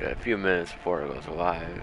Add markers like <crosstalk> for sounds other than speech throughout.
a few minutes before it goes live.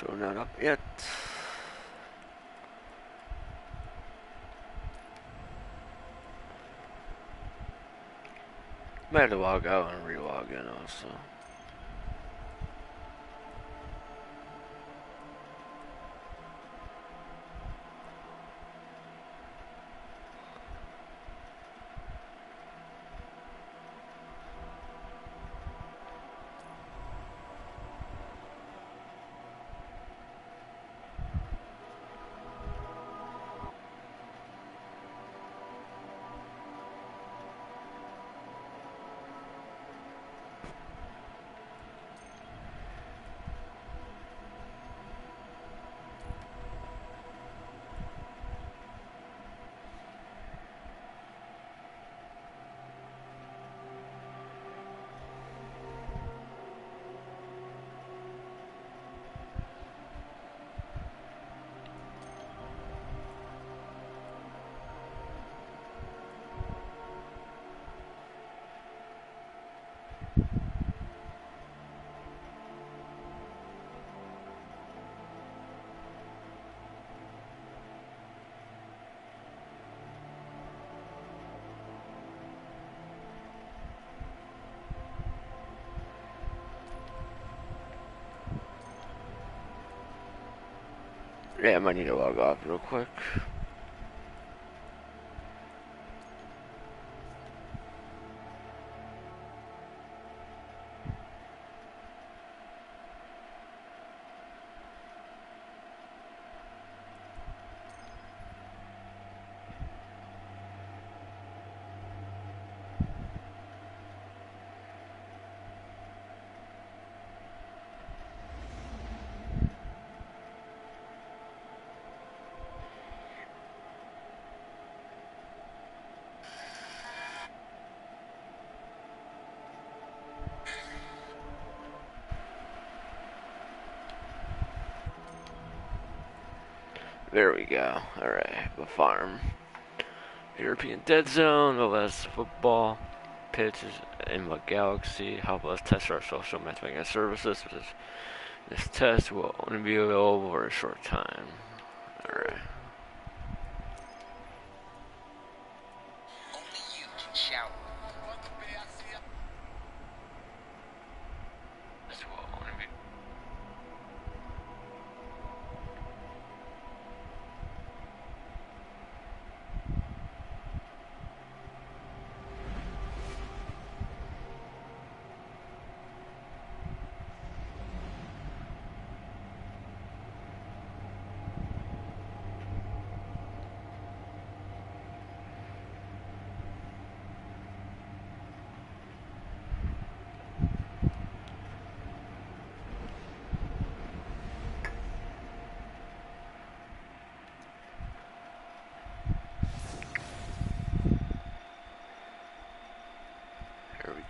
Still not up yet. Might have to log out and re-log in also. Yeah, I might need to log off real quick. There we go. Alright, the farm. European Dead Zone, the last football pitches in the galaxy. Help us test our social matchmaking services. This, this test will only be available for a short time.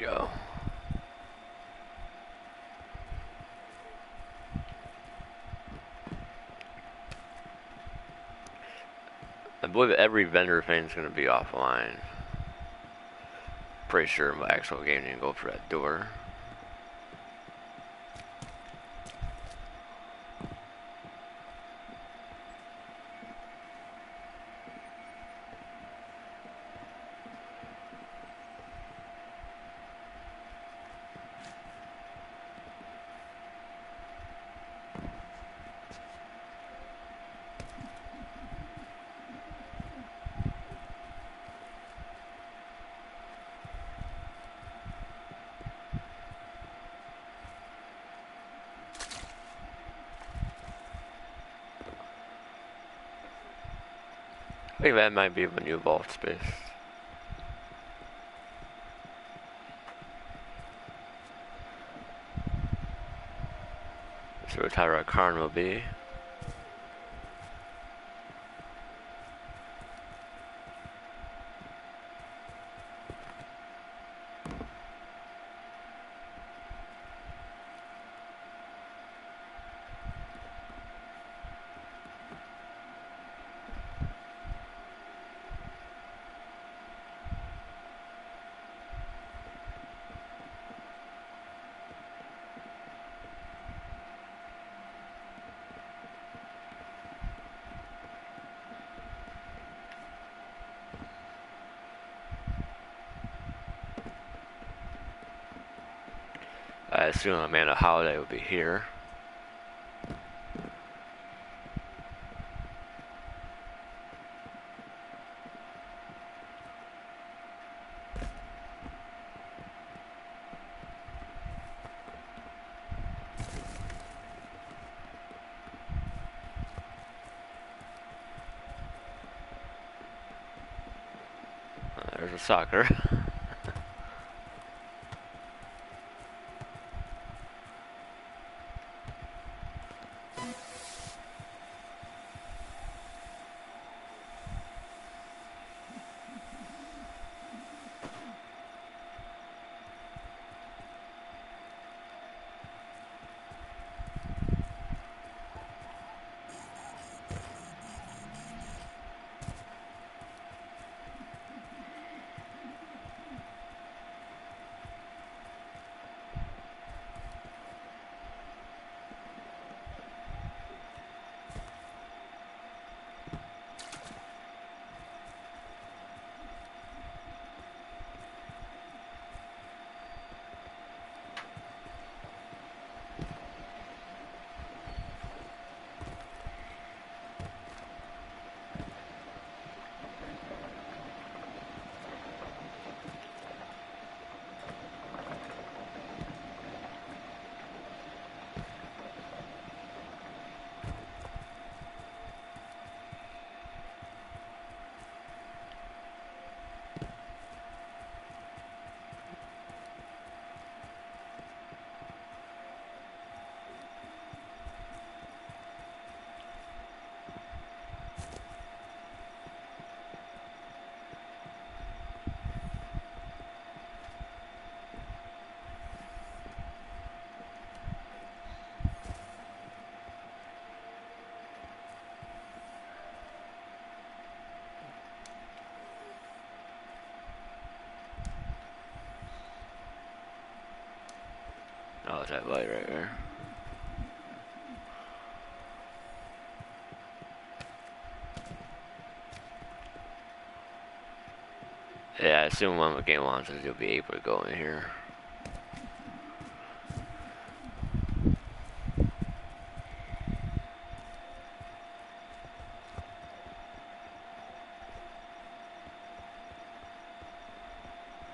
Go. I believe every vendor thing is going to be offline. Pretty sure my actual game didn't go through that door. I that might be the new vault space. So where Tyra Karn will be. I assume Amanda Holliday will be here. There's a soccer. <laughs> that light right there. Yeah, I assume when the game launches, you'll be able to go in here.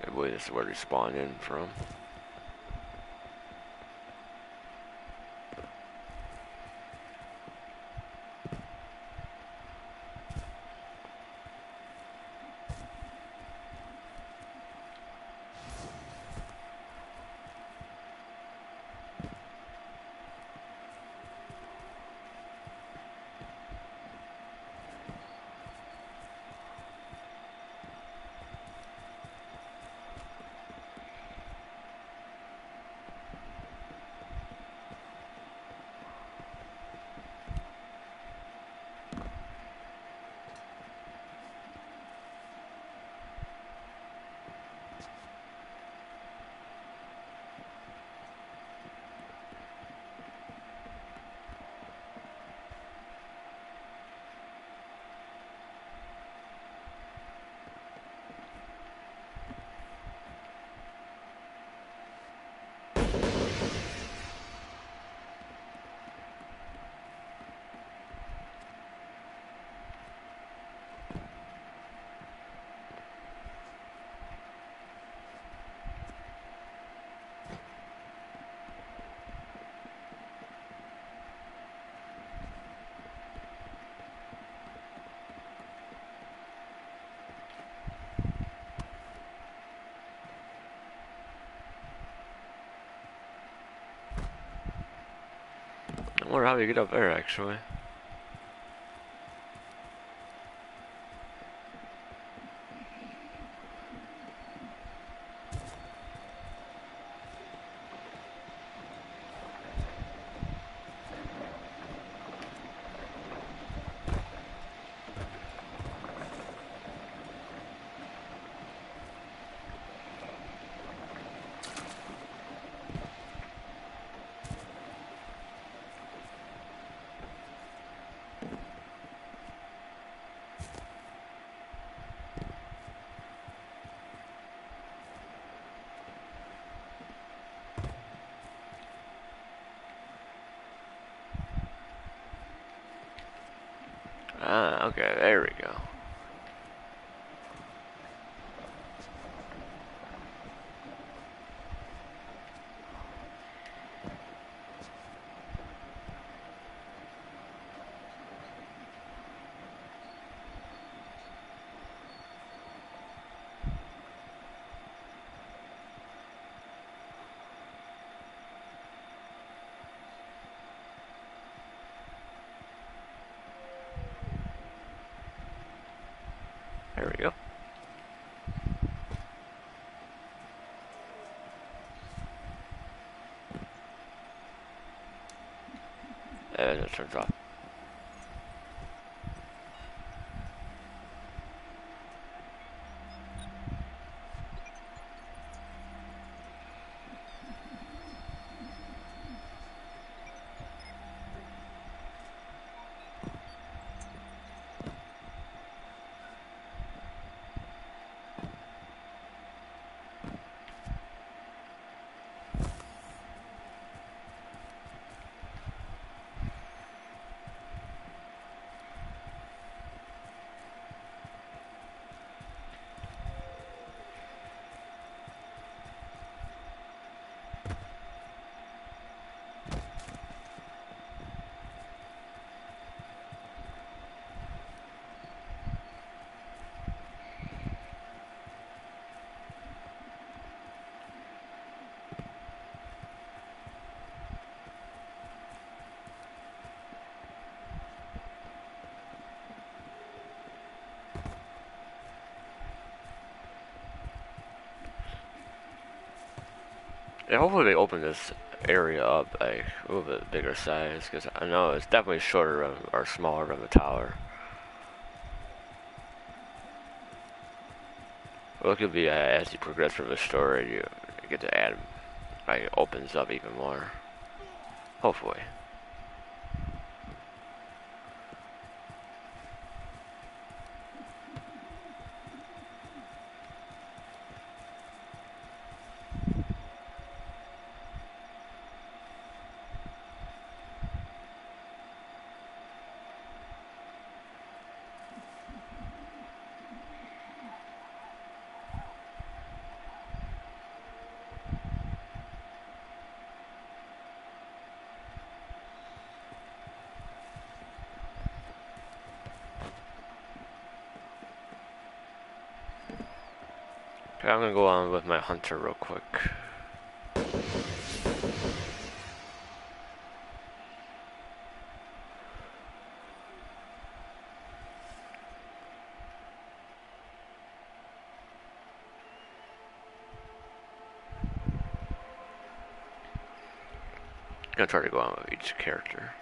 I believe this is where we spawn in from. Wonder how you get up there, actually. Ah, okay, there we go. There we go. And it Yeah, hopefully they open this area up like a little bit bigger size because I know it's definitely shorter or smaller than the tower. Well, it could be uh, as you progress through the story, you get to add Like, opens up even more. Hopefully. Okay, I'm gonna go on real quick. gonna try to go on with each character.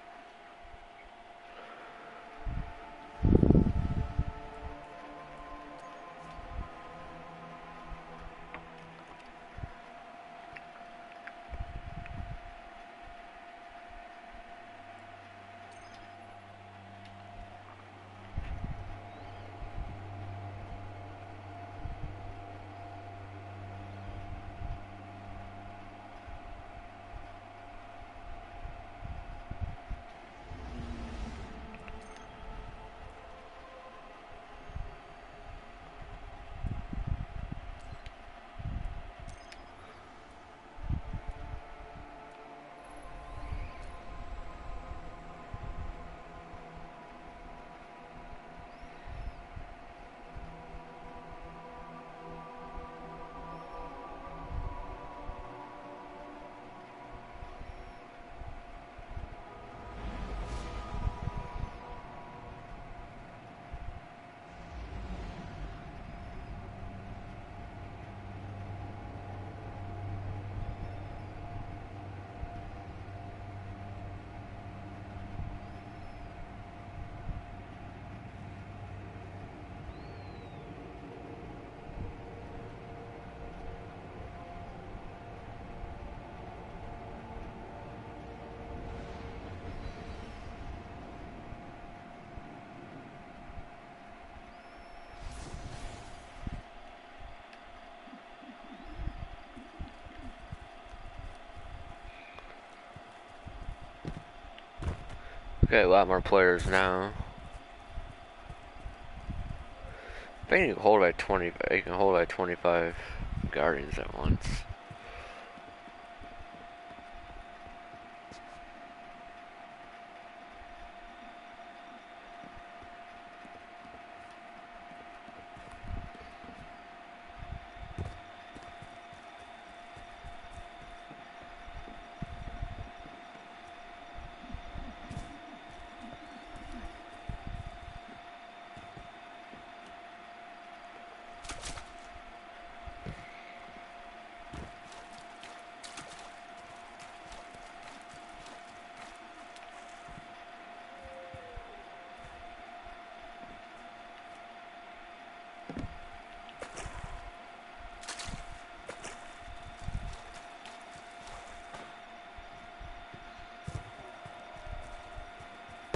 Okay, a lot more players now. I can hold like 20, you can hold like 25 guardians at once.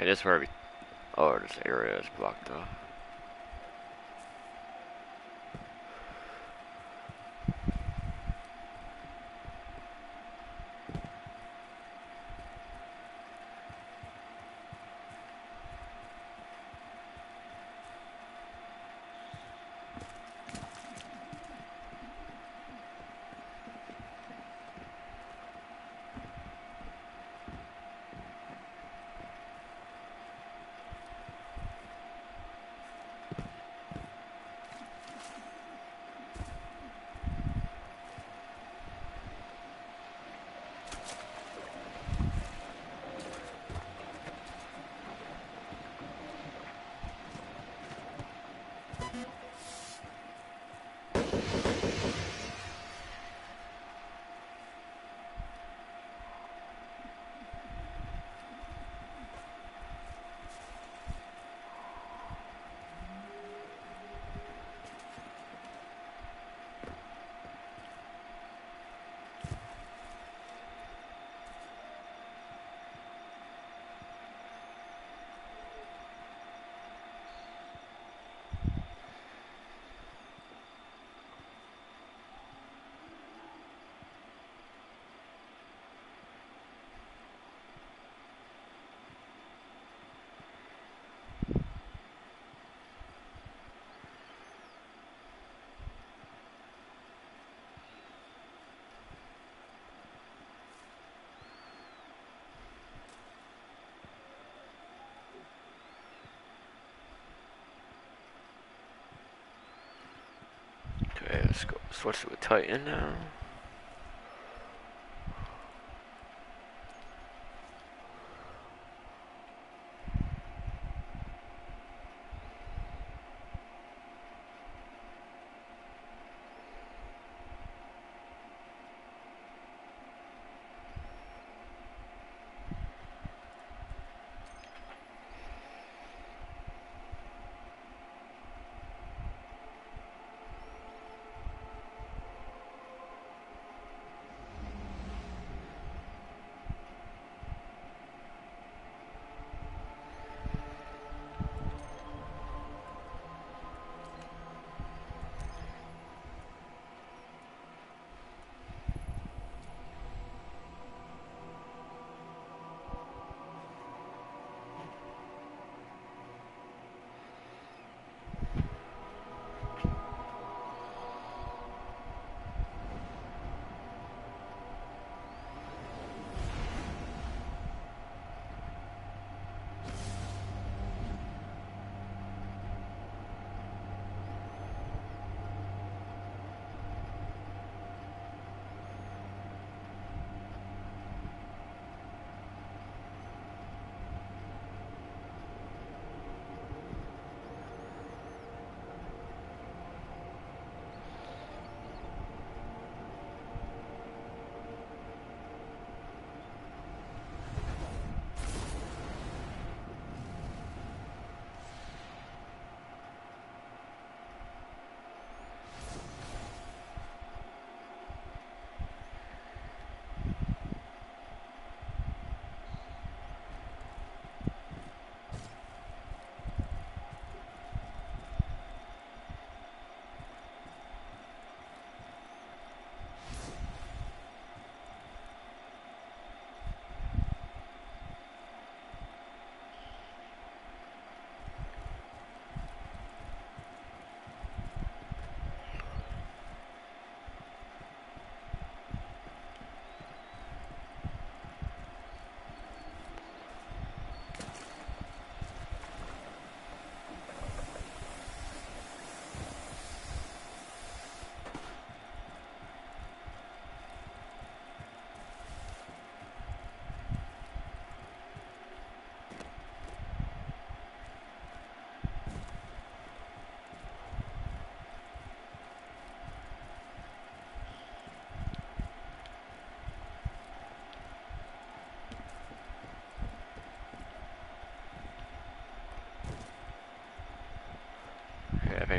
Okay, this is where we... Oh, this area is blocked off. Okay, let's go switch to a Titan now.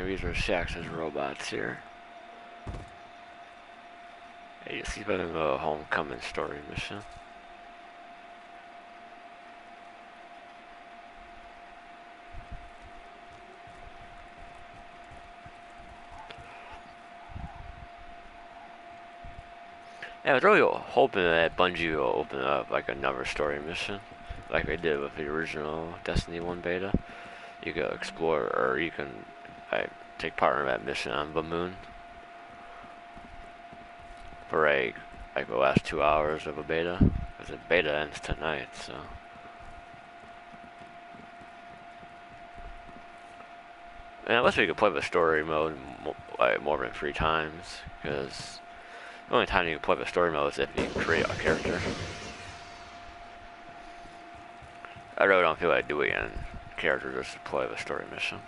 These are Shaxx's as robots here. Hey, this has been a homecoming story mission. Yeah, I was really hoping that Bungie will open up like another story mission, like they did with the original Destiny 1 beta. You can explore, or you can take part in that mission on the moon for like, like the last two hours of a beta, because the beta ends tonight, so. And unless we could play the story mode like more than three times, because the only time you can play the story mode is if you create a character. I really don't feel like doing it in character just to play the story mission.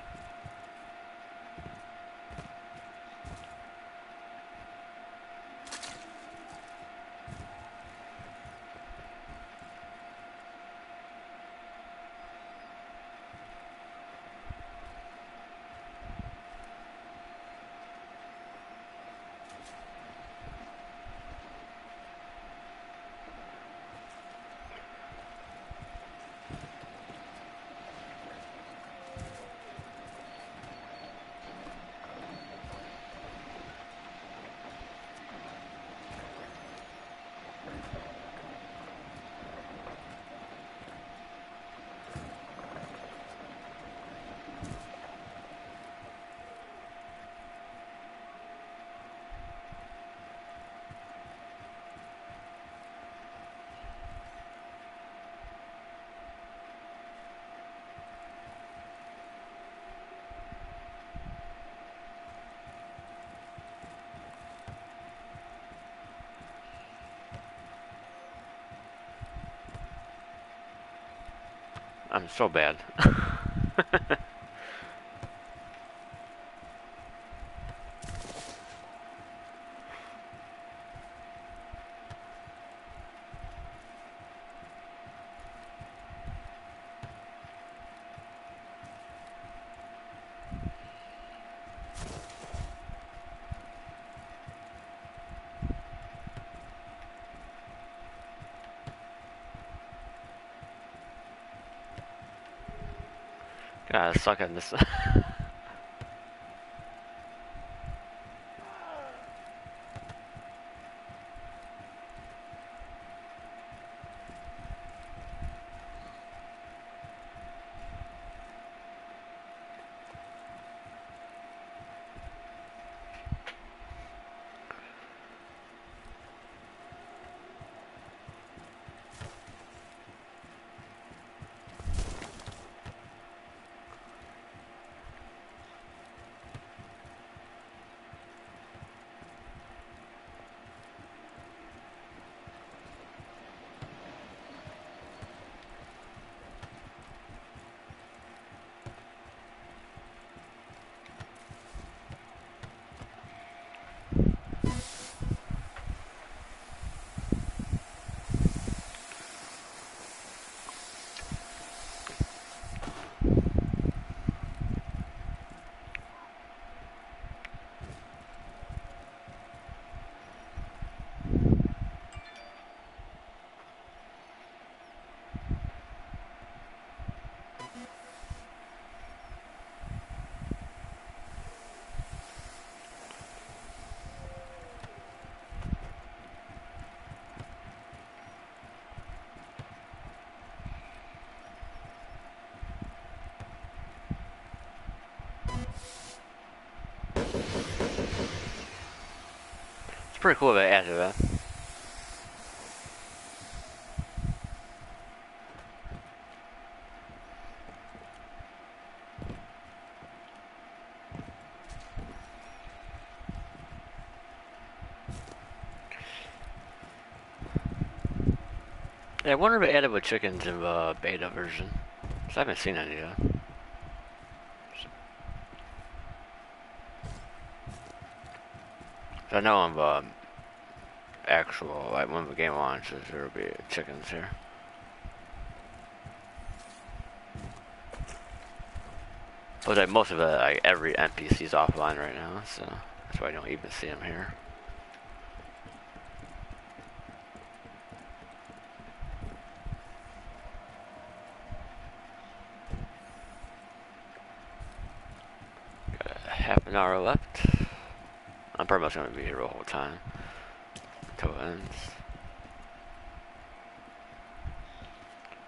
I'm so bad. <laughs> suck at this. <laughs> pretty cool they added that. I wonder if they added with chickens in the beta version. Cause I haven't seen any I know on the um, actual, like when the game launches, there'll be chickens here. But like most of it, like every NPC's offline right now, so that's why I don't even see them here. Got half an hour left. I'm pretty much gonna be here the whole time until it weapons.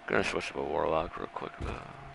Gonna switch to a warlock real quick though.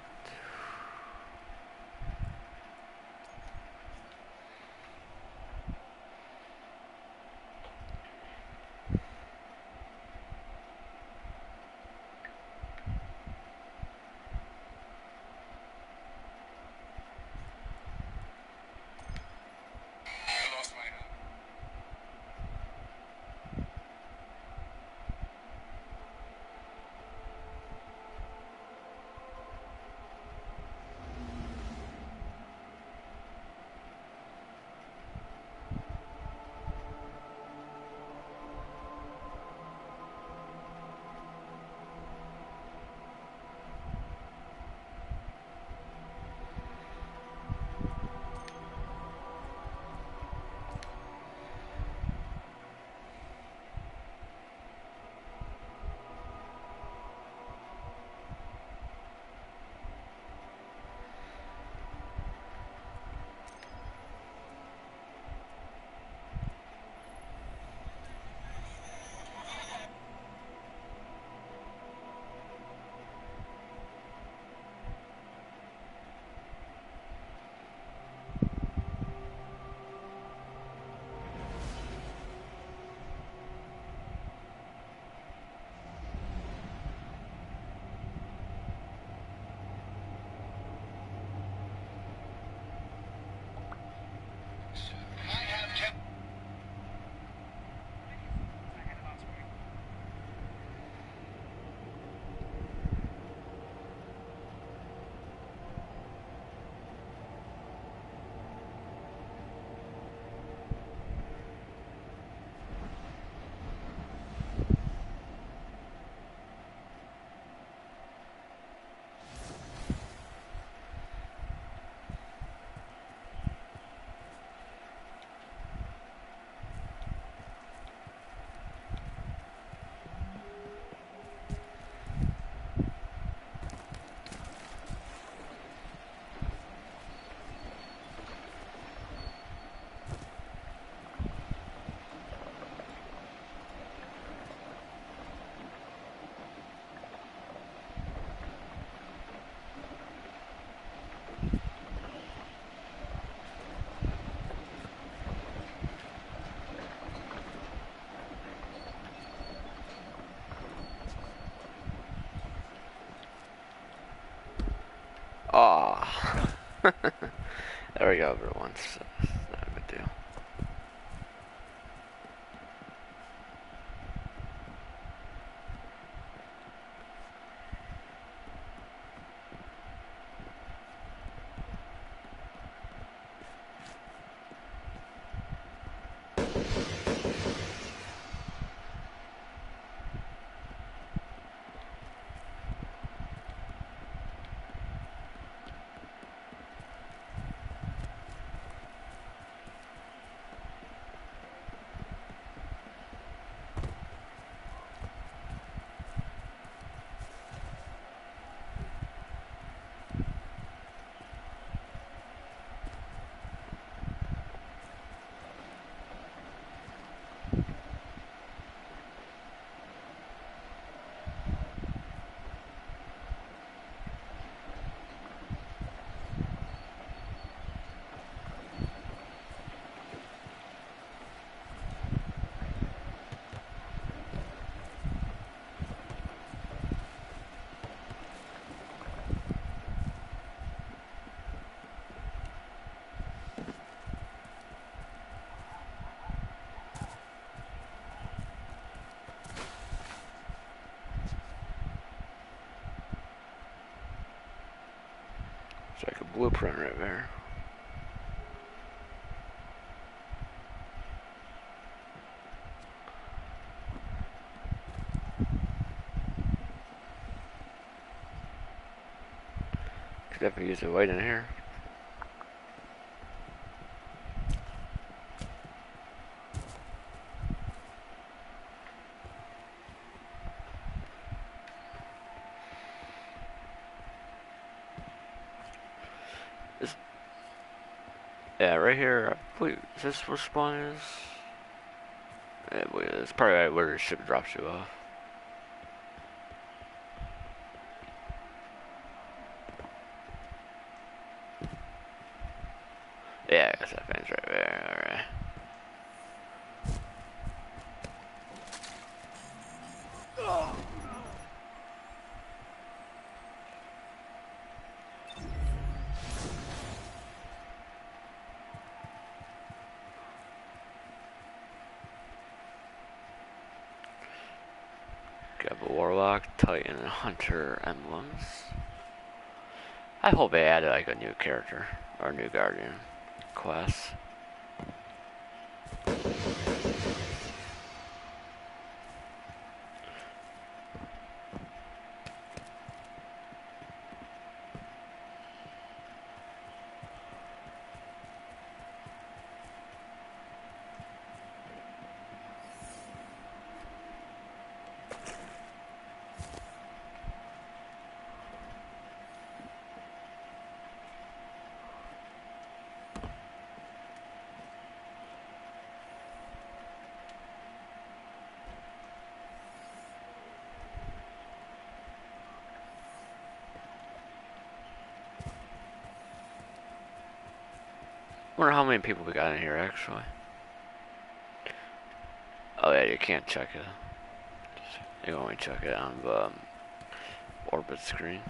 <laughs> there we go, everyone. So, not a good deal. It's like a blueprint right there. Could definitely use the white in here. Is yeah, right here. I believe is this where spawn is? It's probably right where the ship drops you uh. off. Yeah, I guess that fan's right there, alright. Grab a Warlock, Emblems. I hope they added like a new character or new Guardian quest. Wonder how many people we got in here actually. Oh yeah, you can't check it. You only check it on the um, orbit screen.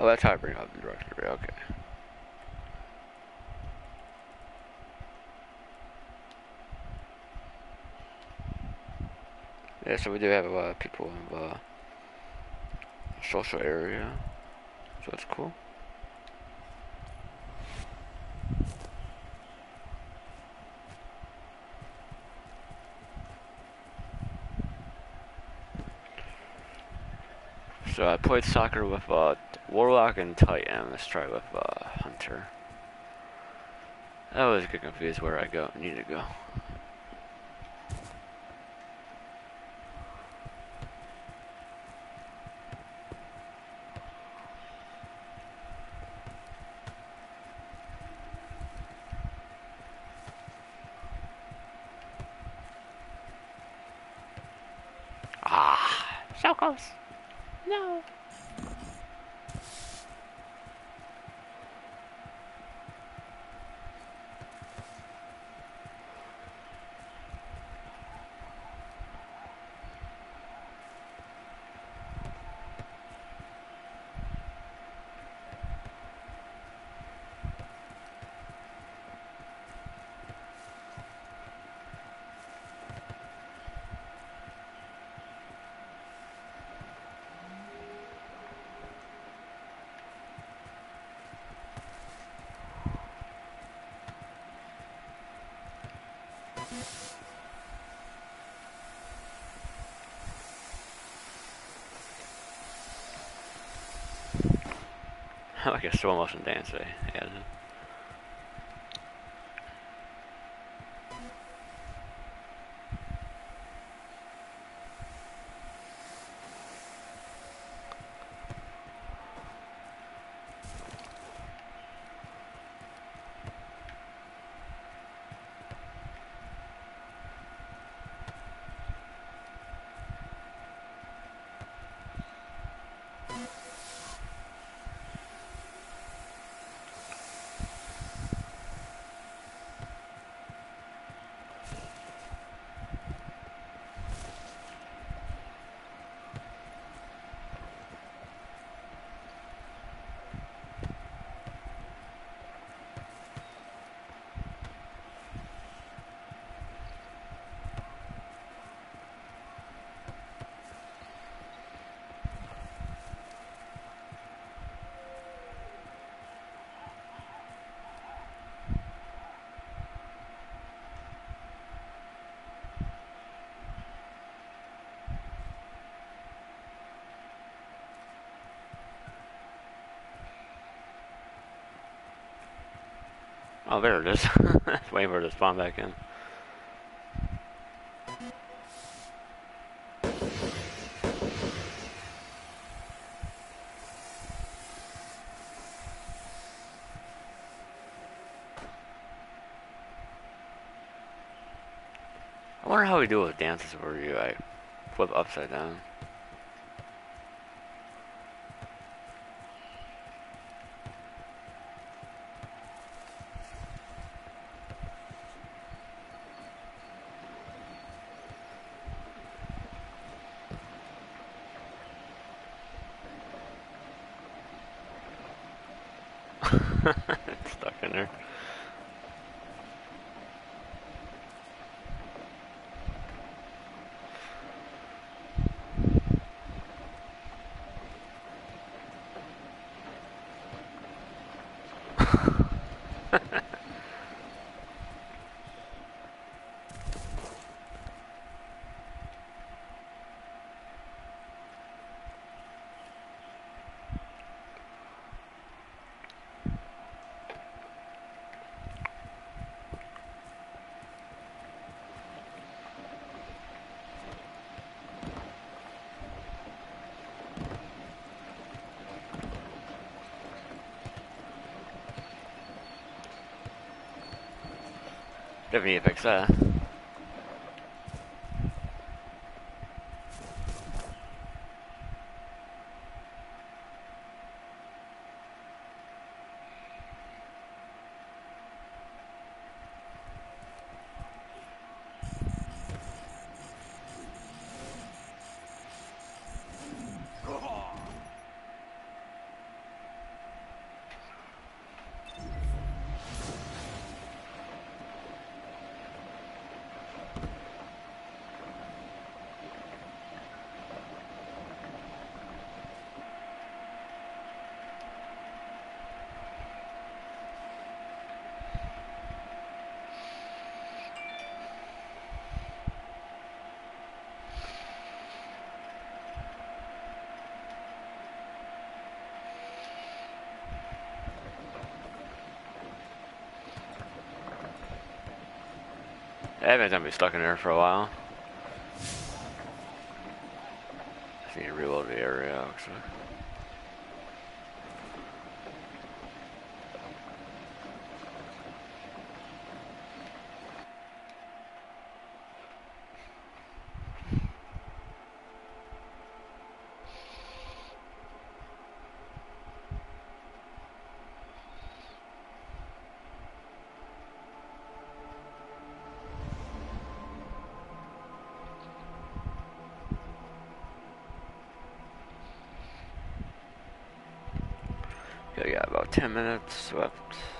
Oh, that's how I bring up the directory, okay. Yeah, so we do have a lot of people in the social area, so that's cool. So I played soccer with uh, Warlock and Titan. Let's try with uh, Hunter. I always get confused where I go need to go. Ah, so close. No. <laughs> like a slow motion dance, eh? Yeah. Oh, there it is. That's <laughs> Waiting for it to spawn back in. I wonder how we do with dances where you like flip upside down. Stuck in there. Definitely need to that. Evan's gonna be stuck in there for a while. I need to reload the area, actually. Okay, got about 10 minutes left.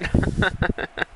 Yeah. <laughs>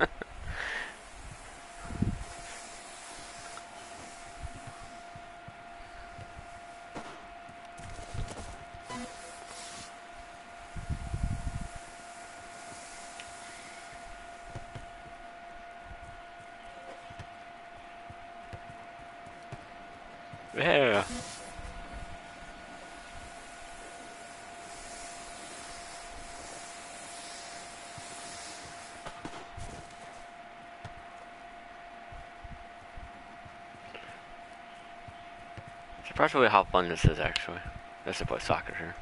Surprised how fun this is actually. Let's play soccer here.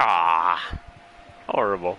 Ah, horrible.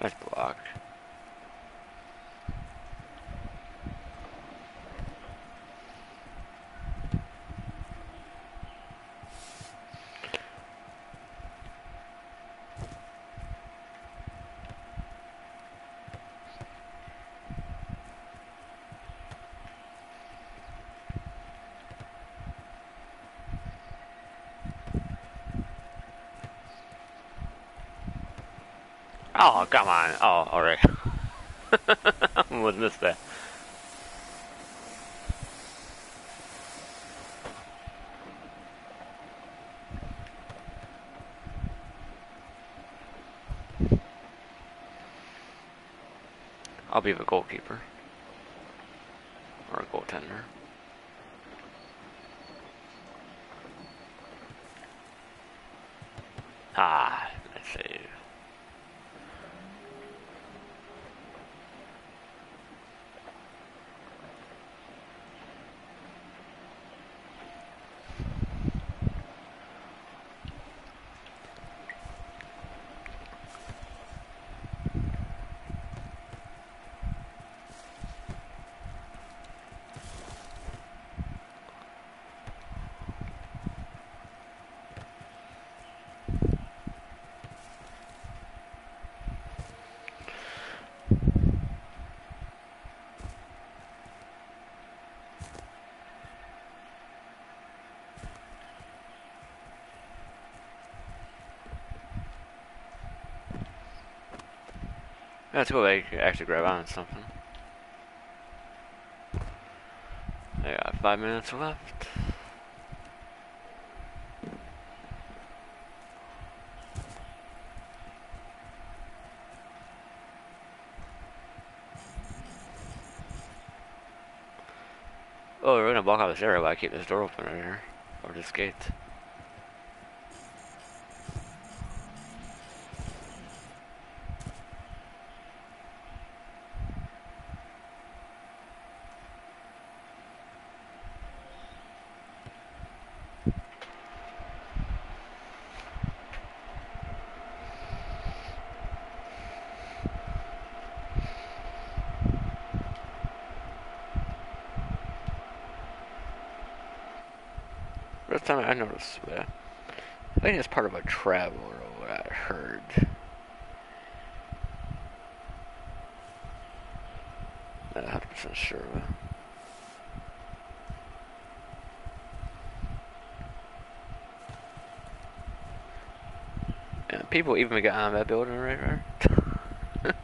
That's blocked. Oh, come on. Oh, alright. Almost <laughs> missed that. I'll be the goalkeeper. Or a goaltender. Ah, let's see. That's cool. They could actually grab on something. They got five minutes left. Oh, we're gonna block out this area by keep this door open right here. Or this gate. First time I noticed that. I think it's part of a travel or what I heard. Not 100% sure. People even got on that building right there. <laughs>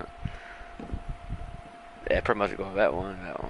yeah, pretty much go that one, that one.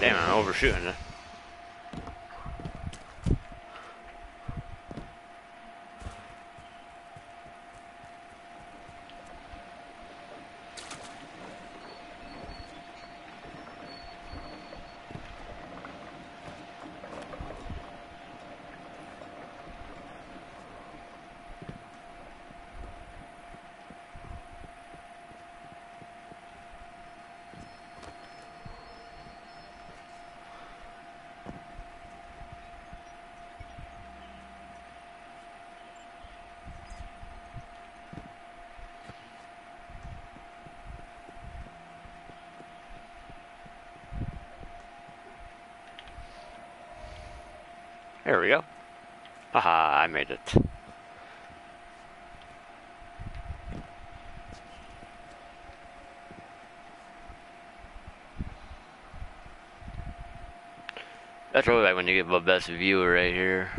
Damn, I'm overshooting it. There we go. Haha, I made it. That's really like when you get the best view right here.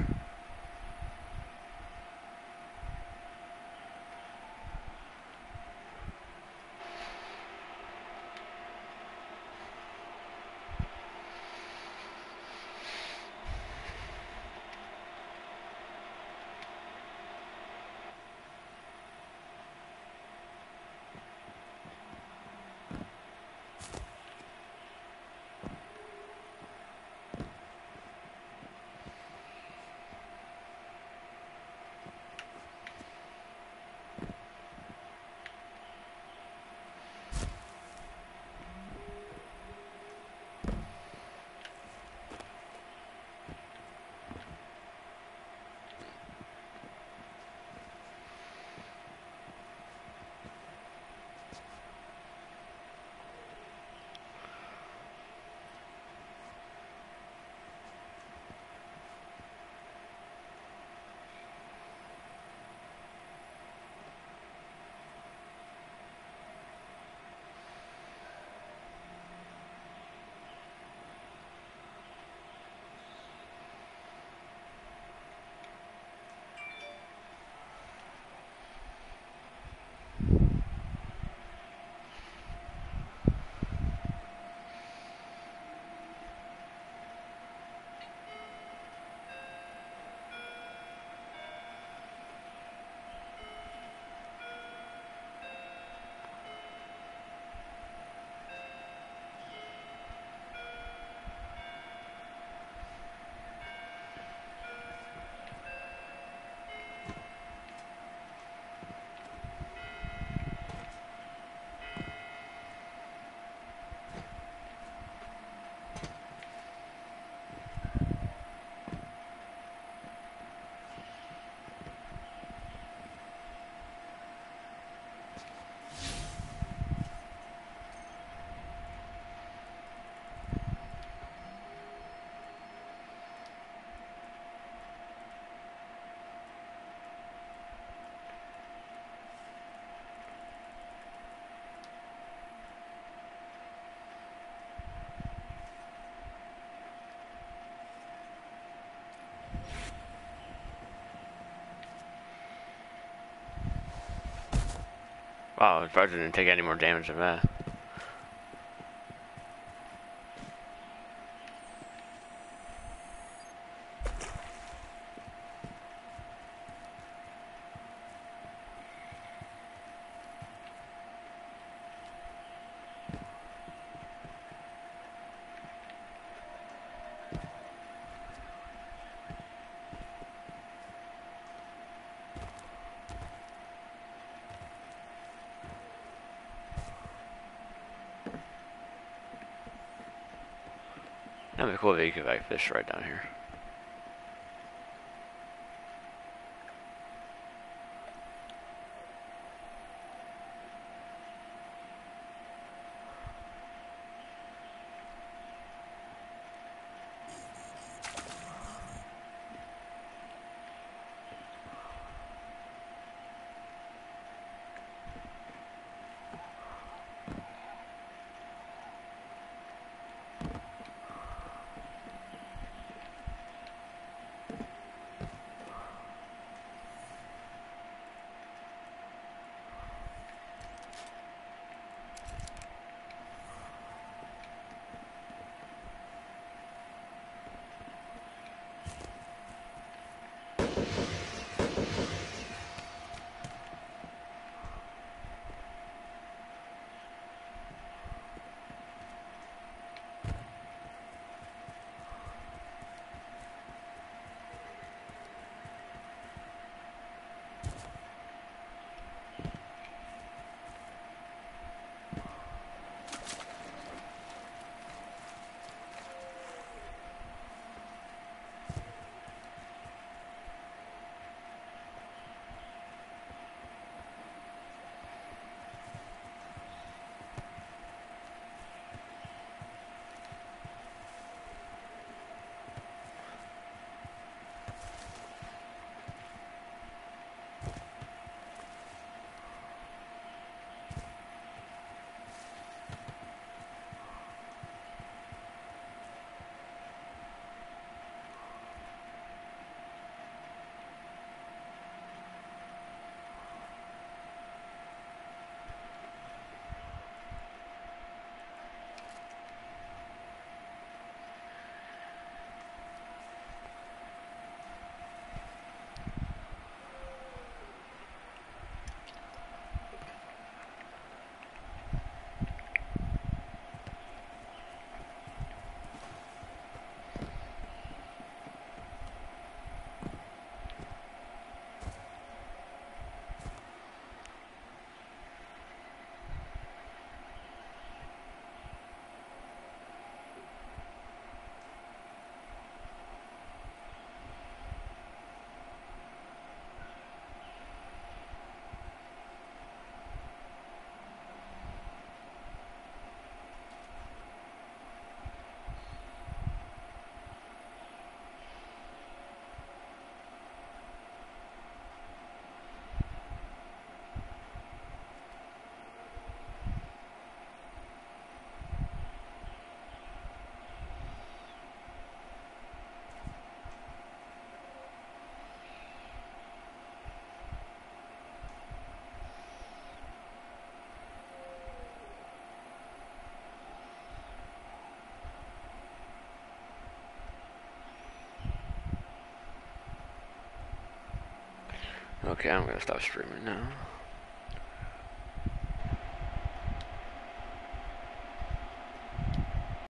Wow, I didn't take any more damage than that. Cool if you could like fish right down here. Okay, I'm gonna stop streaming now.